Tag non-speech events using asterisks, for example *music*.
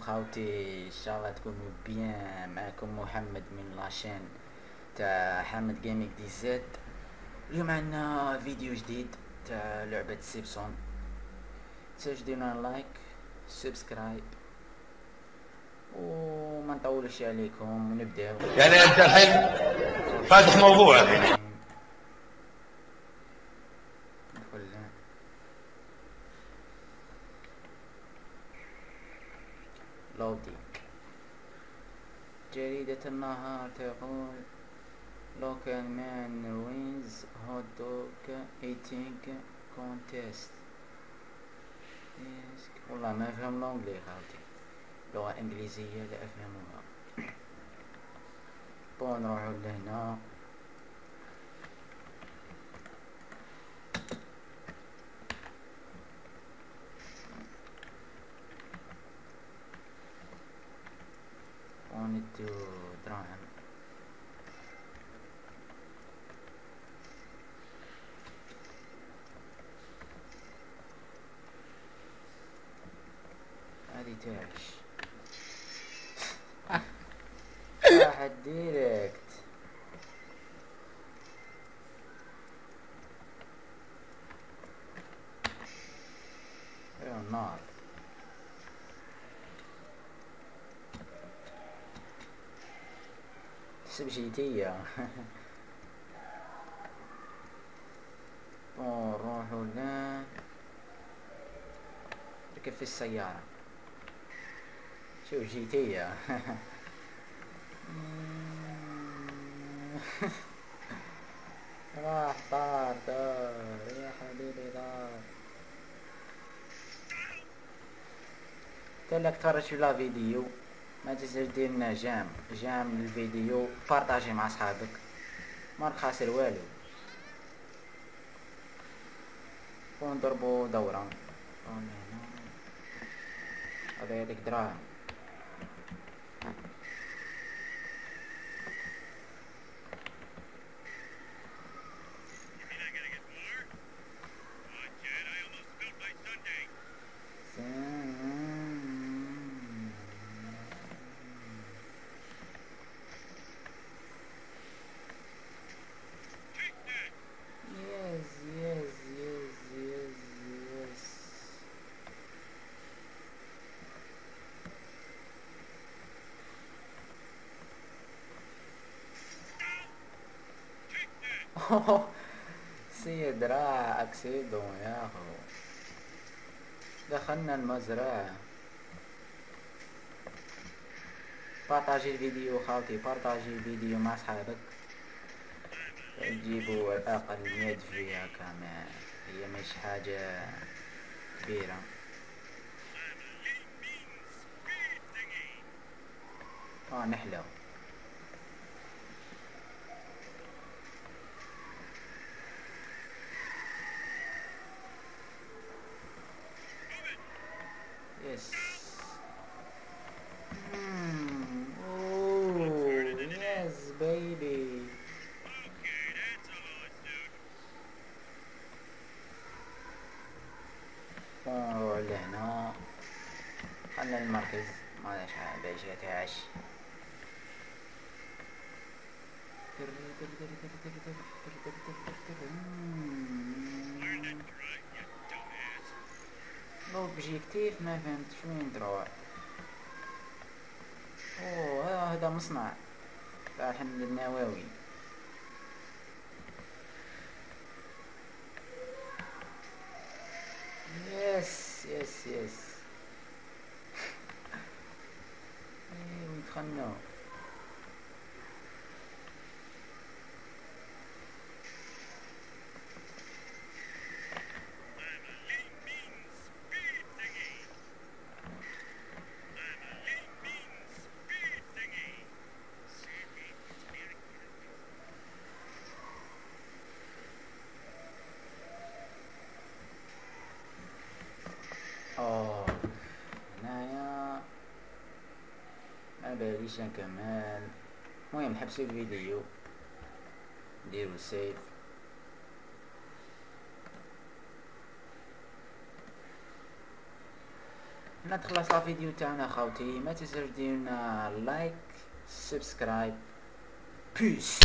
خاوتي إن شاء الله تكونوا bien معكم محمد من la chaîne تاع حمد Gaming DZ. اليوم عندنا فيديو جديد تاع لعبة سيمبسون. تسجلونا like subscribe وما نطولش عليكم ونبداو يعني أنت الحين فاتح موضوع. الحين loading جريدة النهار تقول man wins hot dog eating contest. Yes. والله ما افهم l'anglais خاطي لغة انجليزية لا افهمها bon نروحو لهنا وندو دراهم هذه تعش راحت ديريكت يا تحسب بون نروحو ل ركب في السيارة؟ شوف جيتية *laughs* راح طار دار يا حبيبي دار قال لك تفرج في لا فيديو. ما تنساش دير لنا جام جام للفيديو بارطاجي مع صحابك. ماك خاسر والو ونضربو دورة. هذا يديك دراهم Yes, yes, yes, yes, yes. سيد راح اكسيدهم يا اخو دخلنا المزرعة بارطاجي الفيديو خالتي بارطاجي الفيديو مع صحابك تجيبوا الأقل مية فيها كمان هي مش حاجة كبيرة آه نحلو يس Mm, oh, yes, baby. نروح لهنا خلنا المركز شحال باش يتعش لوبجيكتيف ما فهمتش وين تروح اوه هذا مصنع تاع الحمد النووي يس يس يس إيه دخلنا اوه هنايا ما باليش نكمل المهم الفيديو. ديروا save هنا تخلص la vidéo تاعنا خاوتي ما تنساوش ديرنا like subscribe peace